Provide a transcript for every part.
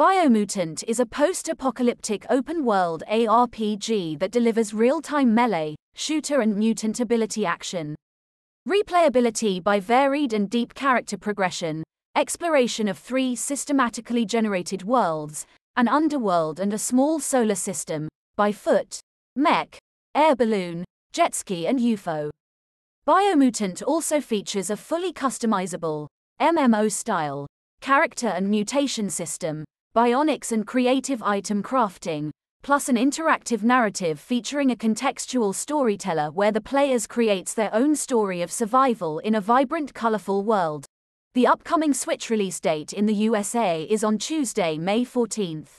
Biomutant is a post-apocalyptic open-world ARPG that delivers real-time melee, shooter and mutant ability action. Replayability by varied and deep character progression, exploration of three systematically generated worlds, an underworld and a small solar system, by foot, mech, air balloon, jet ski and UFO. Biomutant also features a fully customizable, MMO style, character and mutation system, bionics and creative item crafting, plus an interactive narrative featuring a contextual storyteller where the players creates their own story of survival in a vibrant colorful world. The upcoming Switch release date in the USA is on Tuesday, May 14th.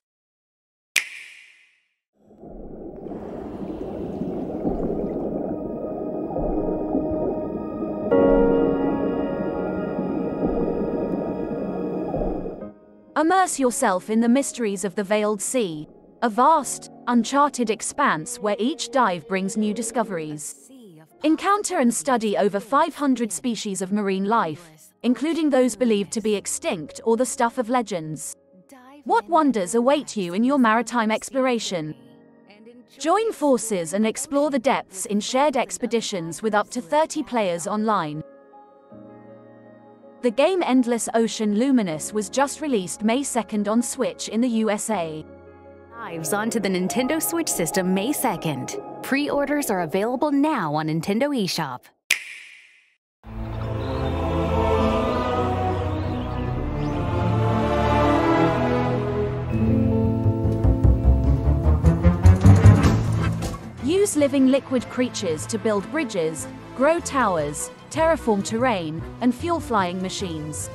Immerse yourself in the mysteries of the Veiled Sea, a vast, uncharted expanse where each dive brings new discoveries. Encounter and study over 500 species of marine life, including those believed to be extinct or the stuff of legends. What wonders await you in your maritime exploration? Join forces and explore the depths in shared expeditions with up to 30 players online. The game Endless Ocean Luminous was just released May 2nd on Switch in the USA. Dives onto the Nintendo Switch system May 2nd. Pre-orders are available now on Nintendo eShop. Use living liquid creatures to build bridges, grow towers, terraform terrain, and fuel flying machines.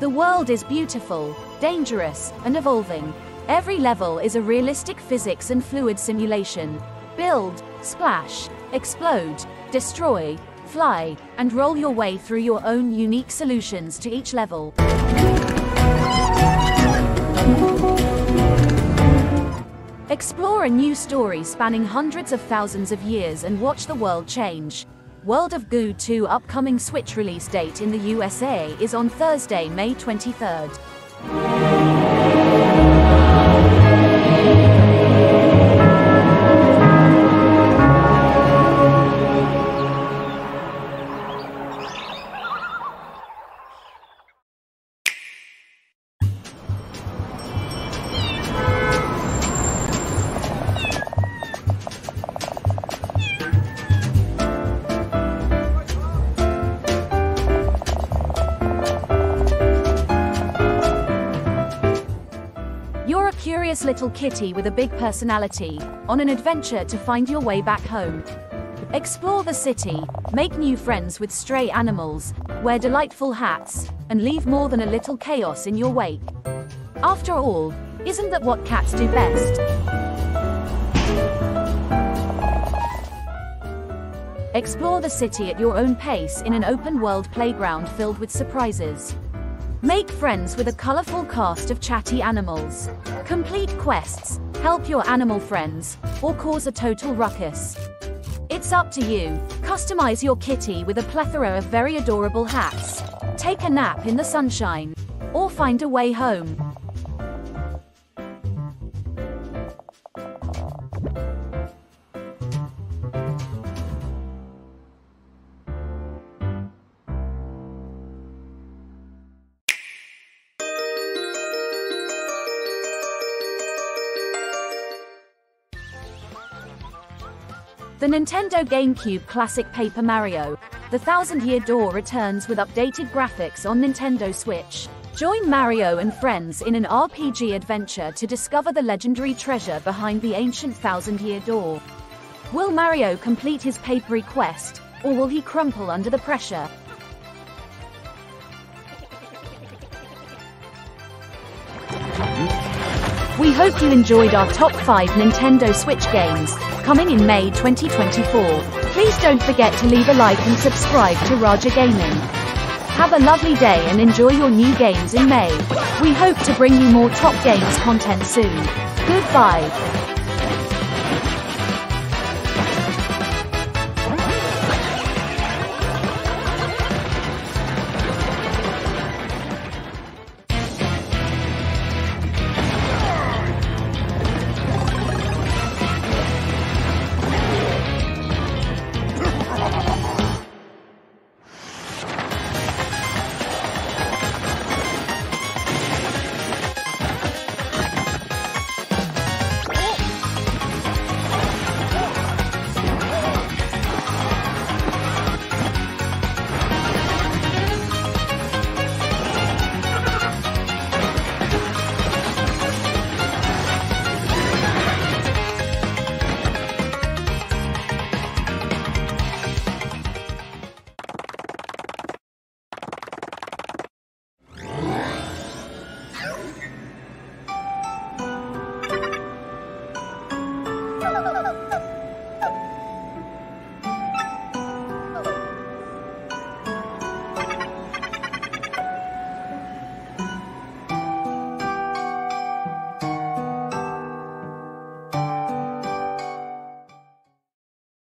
The world is beautiful, dangerous, and evolving. Every level is a realistic physics and fluid simulation. Build, splash, explode, destroy, fly, and roll your way through your own unique solutions to each level. Explore a new story spanning hundreds of thousands of years and watch the world change. World of Goo 2 upcoming Switch release date in the USA is on Thursday, May 23rd. Little kitty with a big personality, on an adventure to find your way back home. Explore the city, make new friends with stray animals, wear delightful hats, and leave more than a little chaos in your wake. After all, isn't that what cats do best? Explore the city at your own pace in an open world playground filled with surprises. Make friends with a colorful cast of chatty animals. Complete quests, help your animal friends, or cause a total ruckus. It's up to you. Customize your kitty with a plethora of very adorable hats. Take a nap in the sunshine. Or find a way home. The Nintendo GameCube classic Paper Mario, The Thousand Year Door returns with updated graphics on Nintendo Switch. Join Mario and friends in an RPG adventure to discover the legendary treasure behind the ancient Thousand Year Door. Will Mario complete his papery quest, or will he crumple under the pressure? We hope you enjoyed our top 5 Nintendo Switch games, coming in May 2024. Please don't forget to leave a like and subscribe to Raja Gaming. Have a lovely day and enjoy your new games in May. We hope to bring you more top games content soon. Goodbye.